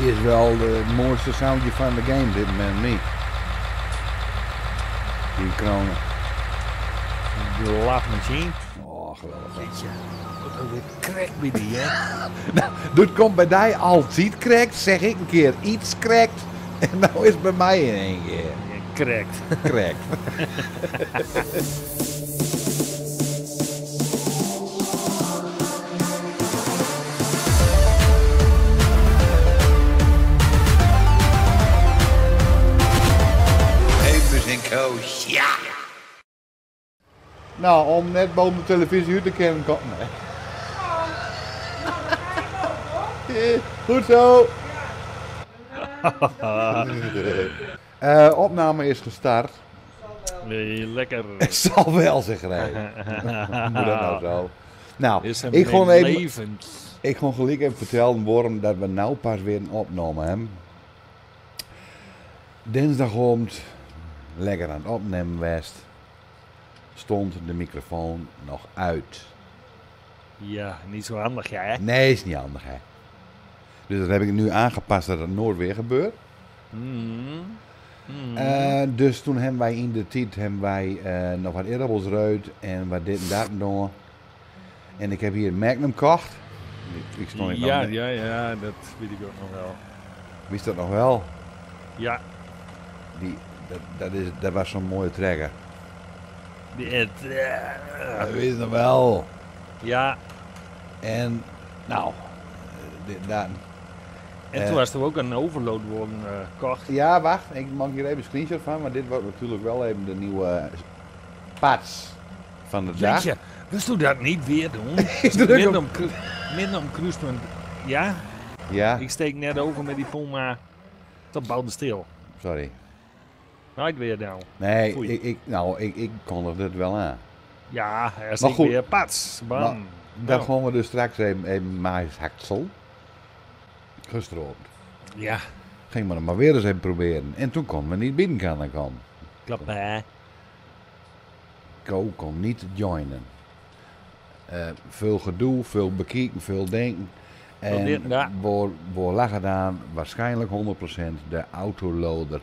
is wel het mooiste soundje van de game, dit moment niet. Die kronen. De lachmachine. Oh, geweldig. Weet je, wat ook weer crack bij die, hè? Nou, dat komt bij die altijd krekt, zeg ik een keer iets krekt. En nou is het bij mij in één keer Ja, Cracked. Nou, om net boven de televisie uit te kennen kan. Nee. Eh, Goed zo. Eh, opname is gestart. Nee, lekker. Het zal wel, zeg hij. Hoe moet dat nou zo? Nou, ik gewoon even, levend. ik gewoon gelijk even vertellen waarom dat we nou pas weer een opname hebben. Dinsdagavond, lekker aan het opnemen west, stond de microfoon nog uit. Ja, niet zo handig, jij, hè? Nee, is niet handig hè. Dus dat heb ik nu aangepast dat het nooit weer gebeurt. Mm. Mm. Eh, dus toen hebben wij in de tijd hebben wij, eh, nog wat eerder eruit en wat dit en dat doen. En ik heb hier een Magnum gekocht. Ik, ik stond ja, nog, ja, ja, dat weet ik ook nog wel. Wist dat nog wel? Ja, Die, dat, dat, is, dat was zo'n mooie trekker. Die- het, eh, Dat wist nog wel. ja. En nou, eh, dit, dat. En Eh. toen was er ook een overload worden eh, gekocht. Ja, wacht. Ik maak hier even een screenshot van. Maar dit wordt natuurlijk wel even de nieuwe pads van de dag. Jeetje, dus doe dat niet weer doen. Midden om, cru- midden om kruispunt. Ja, Ja, ik steek net over met die Puma tot bouwde stil. sorry. Nooit weer nou. Nee, ik, ik, nou, ik, ik kondigde het wel aan. Ja, er is Maar ik goed. weer pats. Bam. Maar Dat Nou, gaan we dus straks even, even maishaksel. Gestroopt. Ja, Ging we het maar weer eens even proberen. En toen kon we niet binnen gaan komen. klopt hè. Ko kon niet joinen. Eh, veel gedoe, veel bekijken, veel denken. En dit, ja. waar, waar lag het aan? Waarschijnlijk 100% de autoloader.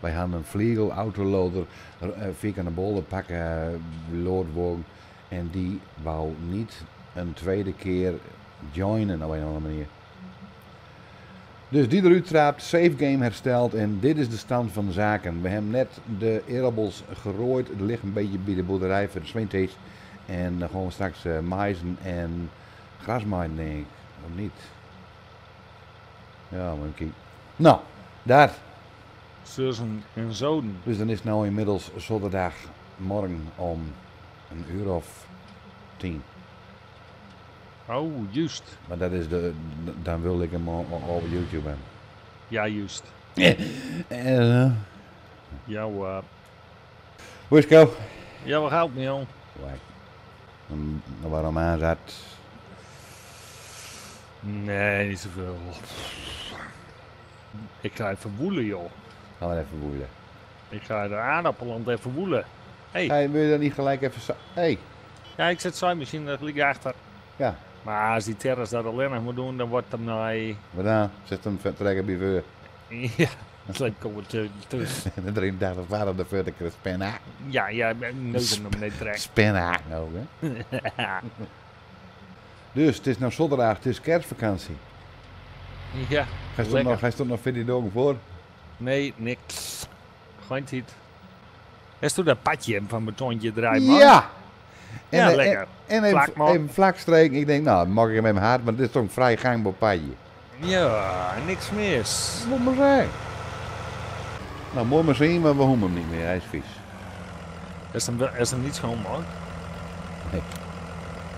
Wij hadden een Vliegel autoloader, uh, vierkante bollen pakken, loodwogen. En die wou niet een tweede keer joinen op een of andere manier. Dus die eruit save game hersteld en dit is de stand van zaken. We hebben net de erables gerooid, er ligt een beetje bij de boerderij voor de swinties. En dan gaan we straks eh maizen en grasmaaien denk ik, of niet? Ja, maar. Nou, daar. Zussen en zoden. Dus dan is het nou inmiddels zondagmorgen om een uur of tien. Oh, juist. Maar dat is de, dan wil ik hem op, op YouTube hebben. Ja, juist. En, uh, Ja, uh, hoe is het, ja, wat gaat niet. En Waarom aan zat. Nee, niet zoveel. Ik ga even woelen, joh. Gaan we even woelen. Ik ga de aardappelland even woelen. Hey. Hey, wil je dan niet gelijk even. Hey, Ja, ik zet dat ligt achter. ja, Maar als die terras dat alleen nog moet doen, dan wordt hem nou... wat dan? Zet hem trekken bij vuur. Ja, dan komen we tussen. En dan erin dacht ik, waarom de de spinna. Ja, ja, neus hem beneden trekt. Spinna ook, hè? Dus het is nou zondag, het is kerstvakantie. ja, Hij stond lekker. nog, stond nog 14 dagen voor. Nee, niks. Gewoon niet. Is toen dat padje van betoontje draaien, man? Ja! En, Ja, eh, lekker. En, en even, Vlak, man. even vlak streken. Ik denk, nou, mag ik hem met mijn hart, maar dit is toch een vrij gangbaar padje. Ja, niks mis. Moet maar zijn. Nou, mooi maar zien, maar we hoeven hem niet meer. Hij is vies. Is hem, is hem niet schoon, man? Nee.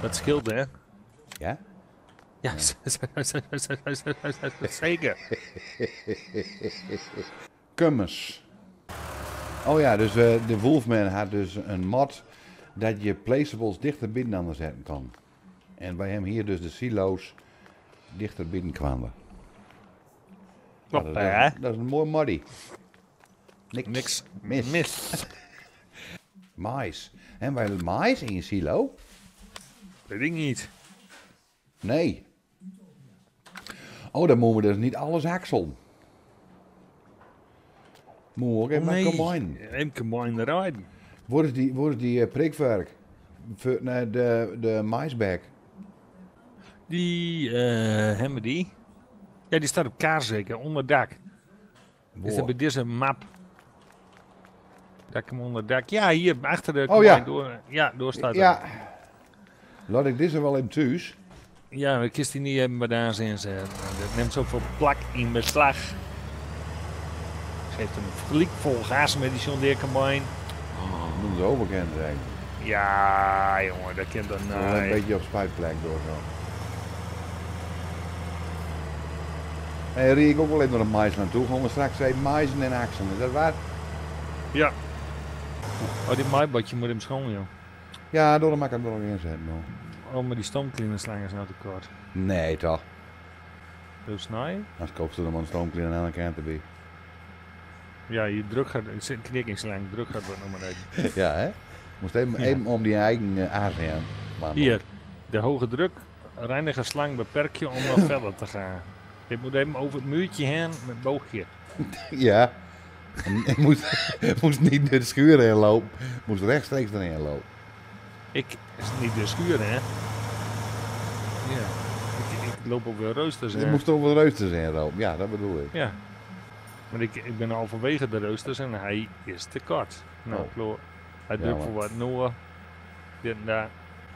Dat scheelt, hè? Ja? Ja, zeker. Kummers. Oh ja, dus eh, de Wolfman had dus een mod dat je placeables dichter binnen zetten kan. En bij hem hier dus de silo's dichter binnen kwamen. Klopt, dat, hè? is, dat is een mooi moddy. Niks. Niks mis. mis. Mais. En wij mais in je silo? Weet ik niet. Nee. Oh, dan moeten we dus niet alles hakselen. Moeten we ook even nee, combine. Even combine rijden. Waar is die, is die eh, prikwerk? Voor, nee, de, de maisbek. Die, eh hebben die. Ja, die staat op kaart zeker, onder dak. Is dat bij deze map? Dat ik hem onder dak. Ja, hier achter de. Oh, ja. Door, ja, door staat Ja. er. Laat ik deze wel in thuis. Ja, we kist die niet hebben bij daar zijn ze. Dat neemt zoveel plak in beslag. Geeft hem flink vol gas met die combine. Noem ze overkend zijn. Ja, jongen, dat kent dan. Wel Een beetje op spuitplek door zo. En rie ik ook wel even naar de mais naartoe. Gewoon we straks even mais en axen. Is dat waar? Ja. Oh, dit maaibadje moet hem schoon, joh. Ja, door de mag ik hem er nog inzetten. nou. Oh, maar die stoomcleanerslang is nou te kort. Nee toch. Heel snij. Als koopst er dan een stoomcleaner aan de kant erbij. Ja, je druk gaat, knikkingsslang, druk gaat wat nog maar uit. ja hè? Moest even, Ja. even om die eigen uh, Hier, de hoge druk reinigerslang beperk je om nog verder te gaan. Je moet even over het muurtje heen met boogje. Ja. Ik moest, moest niet door de schuur heen lopen. Moest rechtstreeks erin lopen. Ik, is het niet de schuur, hè? Ja. Ik, ik loop op de roosters. Je moest over de reusters heen lopen. Ja, dat bedoel ik. Ja. Maar ik, ik ben halverwege de roosters en hij is te kort. Nou, Oh. Hij Ja, maar- voor wat Noah. Dit en daar.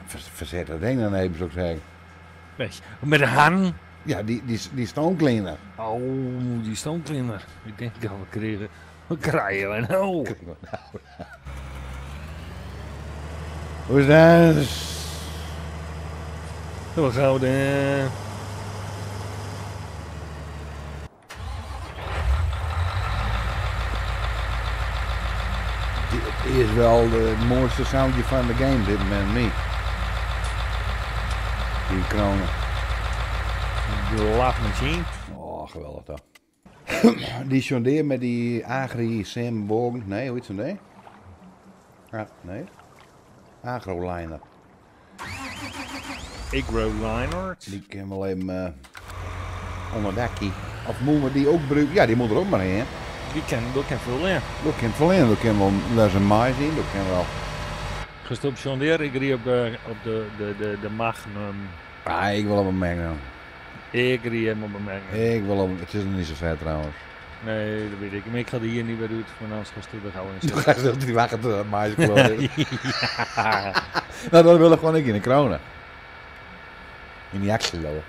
Ver- Verzet dat ding dan even, zou ik zeggen. Nee, met een han. Ja, die, die, die stoomcleaner. Oh, die stoomcleaner. Ik denk dat we kregen. We krijgen we nou. Hoe is dat? We gaan. Dit is wel de mooiste soundje van de game, dit moment niet. Die kronen. De laafmachine. Oh, geweldig toch. die jondeer met die Agri Sim bogen. Nee, hoe heet zo'n ding? Ah, nee. Agroliner. Agro Linert. Die kan wel even eh onder dakkie. Of moeten we die ook gebruiken? Ja, die moet er ook maar in. Die kan, dat kan veel in. Dat kan veel in. Dat kan wel, daar is een mais in. Dat kan wel. Ik riep op de, op de, de, de, de Magnum. Ah, ik wil hem mengen. Ik riep hem op een Magnum. Ik wil hem. Het is nog niet zo vet trouwens. Nee, dat weet ik. Maar ik ga die hier niet meer doen, want anders ga je er gauw in Toen ga je die wagen te ja. Nou, dan wil ik gewoon ik in de kronen. In die axelo.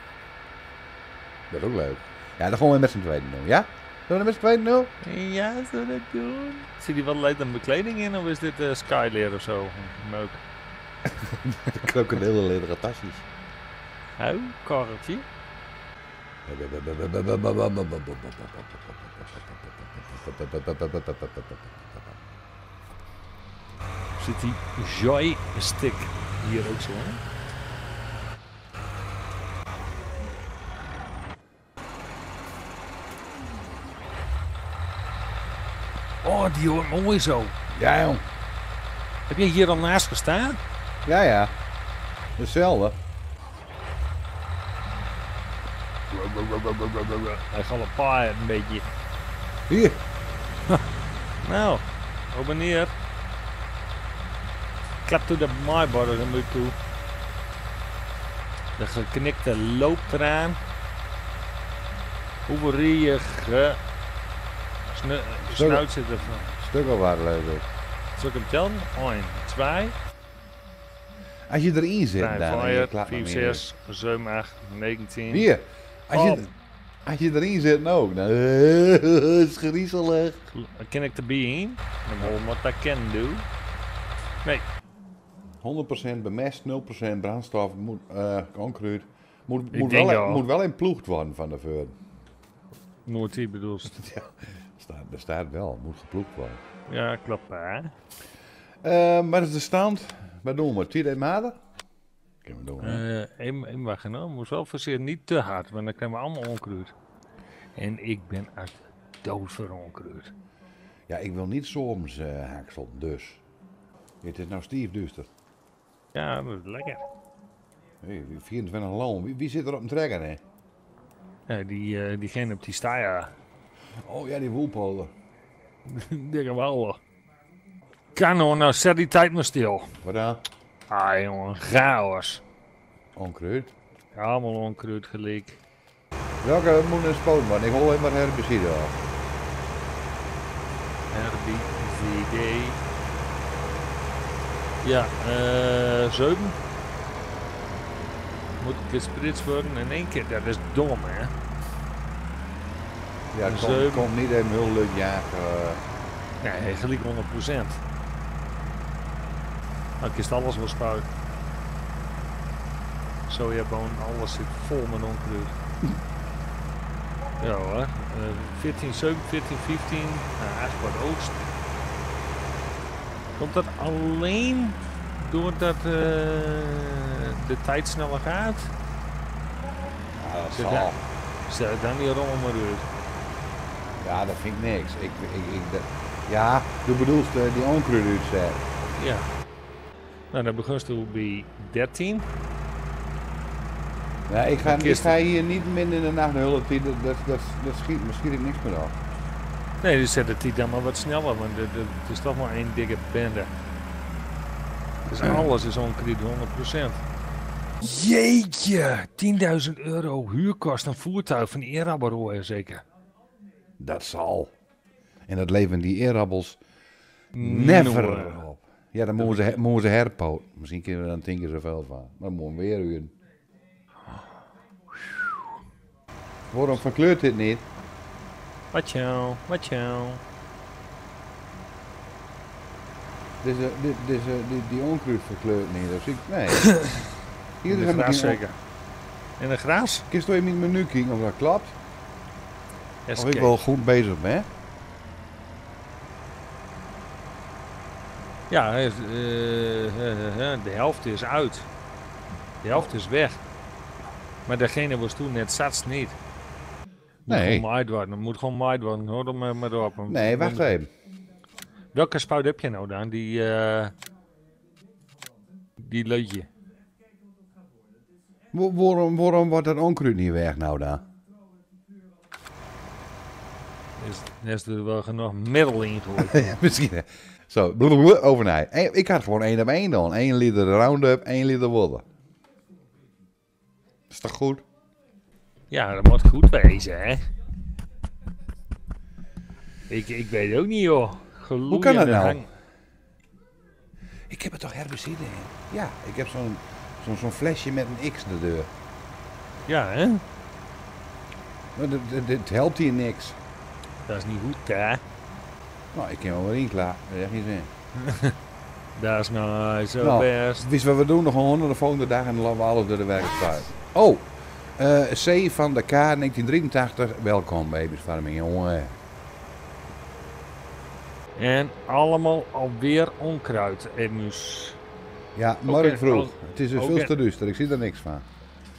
Dat is ook leuk. Ja, dan gaan we met z'n tweede doen, ja? Zullen we met z'n tweede doen? ja, zou dat doen? Zit die wat leid aan bekleding in of is dit uh, Skyleer of zo? Meuk. De krokodillen lederen tasjes. Hou, karretje. Zit die joystick hier ook zo in? Oh, die hoort mooi zo. Ja, jong. Heb je hier al naast gestaan? Ja, ja. Hetzelfde. Hij gaat een paar een beetje. Hier. Nou, op en neer. Klap toe de maaibord er moet toe. De geknikte loopt eraan. Hoeveel rieën ge... Snu snuit zit er van. Stuk al waar leuk. Zal ik hem tellen? 1, 2, Als je erin zit, 3, dan... en je 4, klapt 5, hem 6, 7, 8, 19. Hier. Als je, Oh. Als je erin zit, nou ook. Dan is het griezelig. Ken ik de in. Dan wil wat dat kan doen. 100% bemest, 0% brandstof, moet, eh onkruid. Moet, Ik moet, denk wel, al. moet wel inploegd worden van de veur. Nooit die bedoelt. Staat, er staat wel, moet geploegd worden. Ja, klopt hè. Eh, maar is de stand? Wat doen we? Tweede maanden? Kunnen we doen? Eh, één één genomen. Moest wel voorzichtig niet te hard, want dan krijgen we allemaal onkruid. En ik ben uit dood voor onkruid. Ja, ik wil niet soms eh haaksel, dus. Het is nou Steve Duster. Ja, dat is lekker. Hey, 24 loon. Wie, wie zit er op een trekker, hè? Ja, die, eh diegene op die staja. Oh ja, die woelpolen. Die geweldig. Kanon, nou zet die tijd maar stil. Wat dan? Ah jongen, chaos. Onkruid. Allemaal onkruid gelijk. Welke moet een spoon, man? Ik hoor alleen maar herbicide af. RBVD. Ja, eh 7. Moet gespritst worden in één keer. Dat is dom, hè? Ja, het komt, komt niet even heel leuk jagen. eh. Nee, gelijk 100 procent. Dan kist alles wel spuit. Sojaboon, alles zit vol met onkruid. ja hoor. Eh 14, 7, 14, 15. Nou, eigenlijk wat oogst. Komt dat alleen doordat eh, de tijd sneller gaat? Ja, dat zal. dan die rommel maar uit. Ja, dat vind ik niks. Ik, ik, ik, dat- ja, je bedoelt eh, die onkruid uitzet. Ja. Nou, dan begint het bij 13. Ja, ik ga, ik ga hier niet midden in de nacht. Dat, dat, dat, dat schiet, me schiet ik niks meer af. Nee, dus zet het die dan maar wat sneller, want het, is toch maar één dikke bende. Dus alles is onkruid 100%. Jeetje, 10.000 euro huurkost een voertuig van Erabaroe zeker. Dat zal. En dat leven die eerabbels never op. Ja, dan moeten ze, moeten ze herpoot. Misschien kunnen we dan tien keer zoveel van. Dan moeten we weer uren. Waarom verkleurt dit niet? Wat jou, wat jou. Deze, dit, deze, die, die onkruid verkleurt niet. Dus ik, nee. Hier is geen zeker. In de gras? Kun je in het menu kijken of dat klopt? Of ik wel goed bezig ben? Ja, eh, de helft is uit. De helft is weg. Maar degene was toen net zat niet. Moet Nee. gewoon maaid worden. Moet gewoon maaid worden. Hoor maar, maar op. Nee, wacht even. Welke spuit heb je nou dan? Die, eh die leutje. Wa- Waarom, waarom wordt dat onkruid niet weg nou dan? Is, is er wel genoeg middel in. Ja, Misschien. Zo, overnight. Ik had gewoon één op één dan. 1 liter Roundup, 1 liter water. Is toch goed? Ja, dat moet goed wezen, hè? Ik, ik weet ook niet, joh. Hoe kan dat nou? hang- Ik heb er toch herbicide in? Ja, ik heb zo'n zo'n zo'n flesje met een X de deur. Ja, hè? Maar dit- dit- dit helpt hier niks. Dat is niet goed, hè? Nou, ik kan wel weer in klaar. Dat is echt niet zin. Dat is nou zo Nou, best. Wist wat we doen? Nog een honderden de volgende dag en dan laten we alles door de werk spuiten. Oh, eh, C van de K 1983. Welkom baby's farming, jongen. En allemaal alweer onkruid, Edmus. Ja, morgen vroeg. Het is dus ook veel te duister. Ik zie er niks van.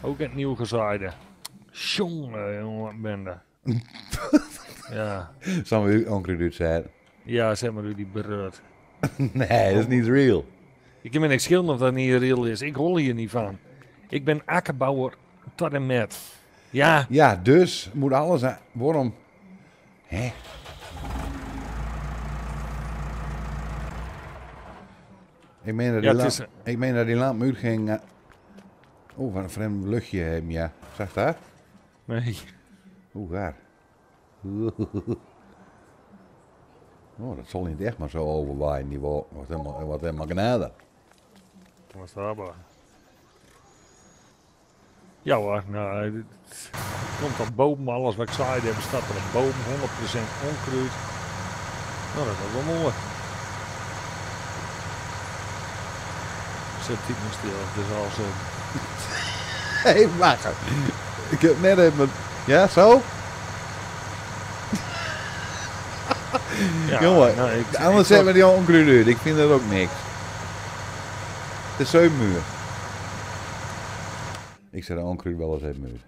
Ook in het nieuw gezaaide. Jongen, jongen, wat ben je. ja. Zal we u onkruid zijn? ja, zeg maar u die bereurt. Nee, dat is niet real. Ik heb me niks of dat niet real is. Ik hol hier niet van. Ik ben akkerbouwer tot en met. Ja, Ja, dus moet alles aan. Waarom? Hè? Ik meen dat die, Ja, het lamp, is- ik meen dat die lamp uitging. eh. Oh, wat een vreemd luchtje hebben, ja. Zag dat? nee. Hoe gaar. Oh, dat zal niet echt maar zo overwaaien, die. Wat helemaal, wat helemaal genade. Was dat maar. Ja hoor, nou, het het komt op boven alles wat ik zei, hebben staat er op boven 100% onkruid. Nou, dat is wel mooi. Zet die maar stil, dus als een... Hé, hey, wacht. Ik heb net even... Ja, zo? Ja, Jongen, nou, ik, Anders ik, hebben we die onkruid uit. Ik vind dat ook niks. De zeumuur. Ik zet de onkruid wel eens even uit.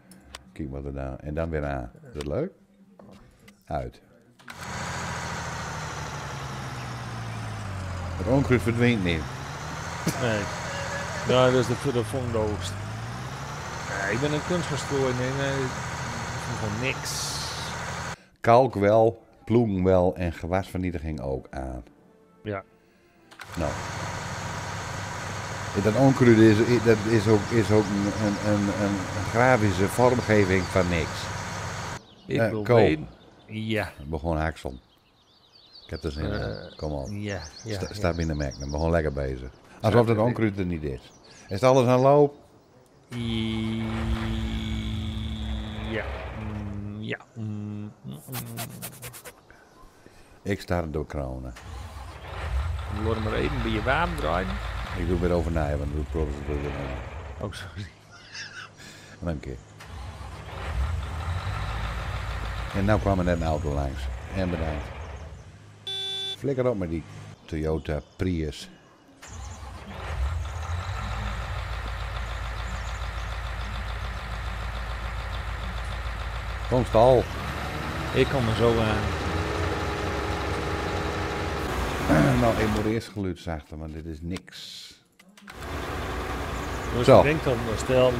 Kijk wat er dan... En dan weer aan. Is dat leuk? Uit. Het onkruid verdwijnt niet. Nee. Ja, dat is de, de volgende oogst. Nee, ik ben een kunstverstrooier. Nee, nee. voor niks. Kalk wel, ploegen wel en gewasvernietiging ook aan. Ja. Nou. Dat onkruid is, dat is ook, is ook een, een, grafische vormgeving van niks. Ik Eh, wil weten. Ja, begon haksel. Ik heb er zin in. Kom op. ja, ja. Sta, ja. sta binnen merken. We gewoon lekker bezig. Alsof dat onkruid er niet is. Is alles aan loop? Ja. Mm, ja. Mm, mm. Ik sta door kronen. We worden maar even bij je warm draaien. Ik doe weer over na, want het weer. Oh, sorry. Nog een keer. En nou kwam er net een auto langs. En bedankt. Flikker op met die Toyota Prius. Kom stal. Ik kom er zo aan. Nou, ik moet eerst geluid zachter, want dit is niks. Dus Zo. ik denk dan, eh, stel,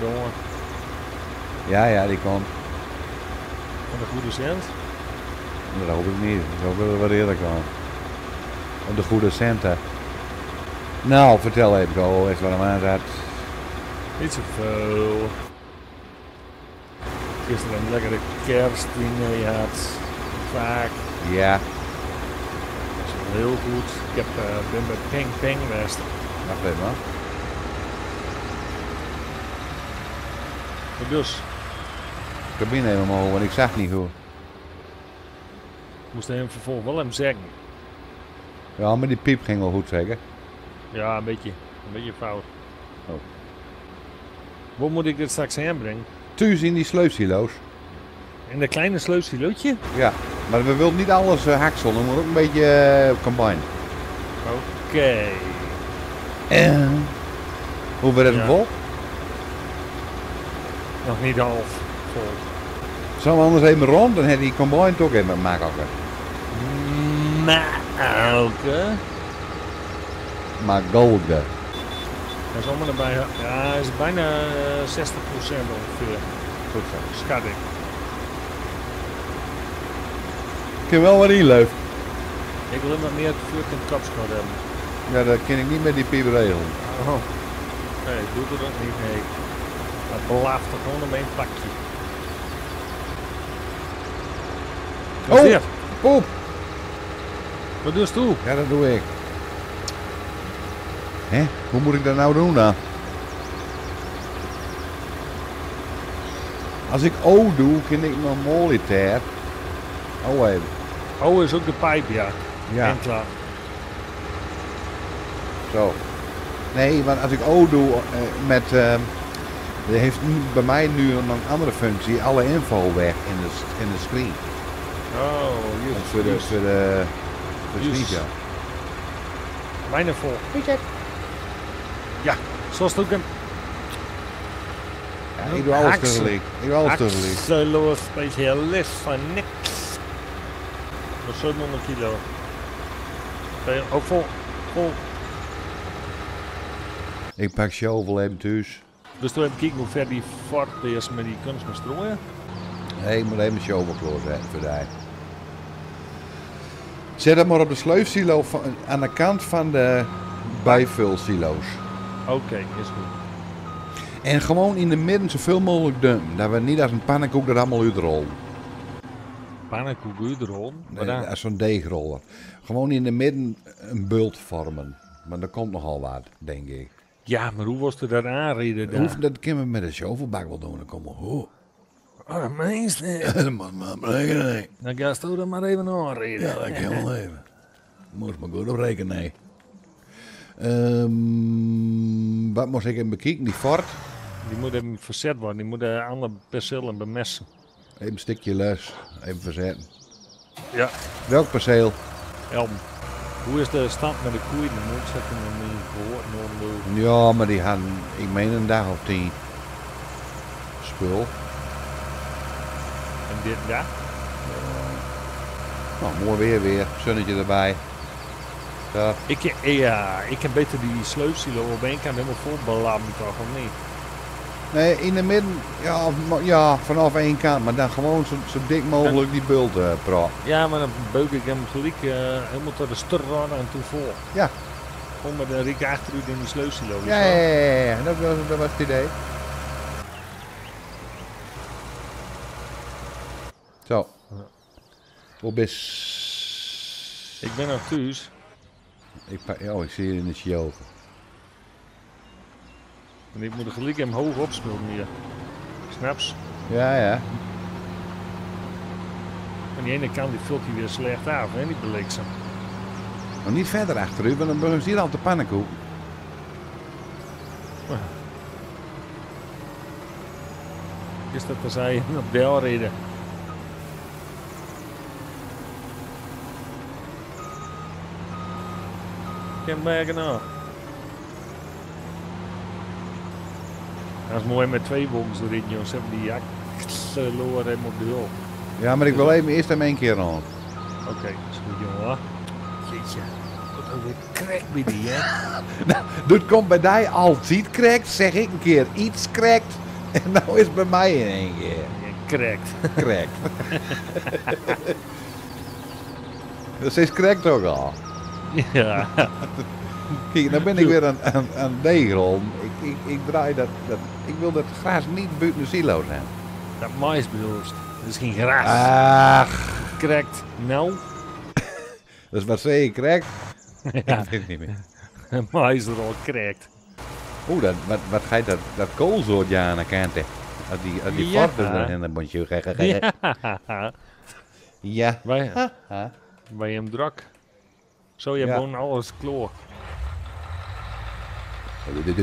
jongen, Ja, ja, die komt. van de goede cent. Dat hoop ik niet. Dat hoop dat wat eerder kan. Op de goede centen. Nou, vertel even, Go, eens wat hem aan zat. Niet zoveel. Gisteren een lekkere kerstdiner gehad. Vaak. Ja, is heel goed. Ik heb, eh, ben bij Peng Peng geweest. wacht even man. Dus, Ik ben even omhoog, want ik zag niet goed. moest hem vervolgens wel hem zeggen. Ja, maar die piep ging wel goed zeker. Ja, een beetje. Een beetje fout. Oh. Waar moet ik dit straks aanbrengen? Thuis in die sleufsilo's. In dat kleine sleutselotje? Ja, maar we willen niet alles uh, hakselen, we moeten ook een beetje eh, combine. Oké. En? Hoe werd het Ja. vol? Nog niet half vol. Zullen we anders even rond, heb die combine toch even maken. Maar oké. Maar golden. Hij is allemaal erbij. Ja, hij is bijna eh, 60% ongeveer. Goed zo. Schat ik. Ik heb wel wat inleuf. Ik wil hem meer het kapschoot hebben. Ja, dat ken ik niet met die piep regelen. Oh. Nee, doe het ook niet. Nee. Het belaaft er gewoon om één pakje. Wat Oh. dit? Poep! Wat doe je toe? Ja, dat doe ik. Hé, hoe moet ik dat nou doen dan? Als ik O doe, kan ik nog molitair. Oh even. Oh, is ook de pijp, ja. Ja, En klaar. zo. Nee, want als ik O doe eh, met... eh dat heeft nu, bij mij nu een andere functie. Alle info weg in de, s- in de screen. Oh, juist. Voor de, juist. voor de, voor de Juist. screen, ja. Bijna vol. Ja, zoals het ook een Ja, ik doe alles Haksel. tegelijk. Ik doe alles tegelijk. Axeloos specialist van niks. Is 700 kilo. Ben je ook vol? Vol. Ik pak shovel even thuis. Dus toen even kijken hoe ver die fort is met die kunst met strooien. Nee, ik moet even mijn shovel klaarzetten voor die. Zet dat maar op de sleufsilo van, aan de kant van de bijvulsilo's. Oké, is goed. En gewoon in de midden zoveel mogelijk dun. Dat we niet als een pannenkoek er allemaal uitrollen. Pannenkoek uitrollen. Maar Nee, dan, als zo'n deegroller. Gewoon in de midden een bult vormen. Maar dat komt nogal wat, denk ik. ja, maar hoe was er dat aanreden daar? Hoeft, dat kunnen we met een shovelbak wel doen. Dan komen we. Oh, meester. Dat moet maar berekenen. Dan ga je er maar even aanreden. Ja, dat kan wel even. Moest maar goed op rekenen. nee. Ehm, wat moest ik even bekijken? Die fort. Die moet even verzet worden. Die moet de andere percelen bemessen. Even een stukje les. Even verzetten. Ja. Welk perceel? Elm. Hoe is de stand met de koeien? Moet zetten we niet gehoord. noorden. Ja, maar die hadden, ik meen een dag of tien. Spul. En dit daar? Nou, mooi weer weer. Zonnetje erbij. Ja, Ik, ja, ik heb beter die sleufsilo op één kant helemaal vol belamd toch, of niet? Nee, in de midden, ja, ja vanaf één kant, maar dan gewoon zo, zo dik mogelijk die bult eh praat. Ja, maar dan beuk ik hem gelijk eh, helemaal tot de sturren en toen vol. Ja. Gewoon met een riek achter u in die sleusilo. Ja, ja, ja, ja, Dat, was, dat was het idee. Zo. Hoe best... Ik ben nou thuis. Ik, oh, ik zie je in het yoga. En ik moet er gelijk hem hoog opspelen hier. Snaps? Ja, ja. Aan die ene kant die vult hij weer slecht af, hè, die beleksem. Maar niet verder achter u, want dan beginnen ze hier al te pannenkoek. Is dat als hij op de reden? Merken nou. Dat is mooi met twee wogens erin, jongens. Ze hebben die jak loer hem op de hulp. Ja, maar ik wil even eerst hem één keer aan. Oké, is goed, jongen. hoor. Jeetje. Wat een weer krek bij die, hè? Dat komt bij die altijd krekt, zeg ik een keer iets krekt. En nou is het bij mij in één keer Je krekt. krekt. Dat is krekt ook al. Ja. Kijk, dan ben ik weer aan, aan, aan degel. Ik, ik, draai dat, dat. Ik wil dat gras niet buiten de silo zijn. Dat mais bedoelst. Dat is geen gras. Ach, Krekt. Nou. dat is wat zei je krekt? Ja. Ik weet het niet meer. mais er al krekt. Oeh, dat, wat, wat ga je dat, dat koolzoot ja aan de kant hè? Als die, als die Ja. er in een bondje. Ja. Ja. Wij, Ha? wij hem drak. Zo, je Ja. gewoon alles kloor. Allez.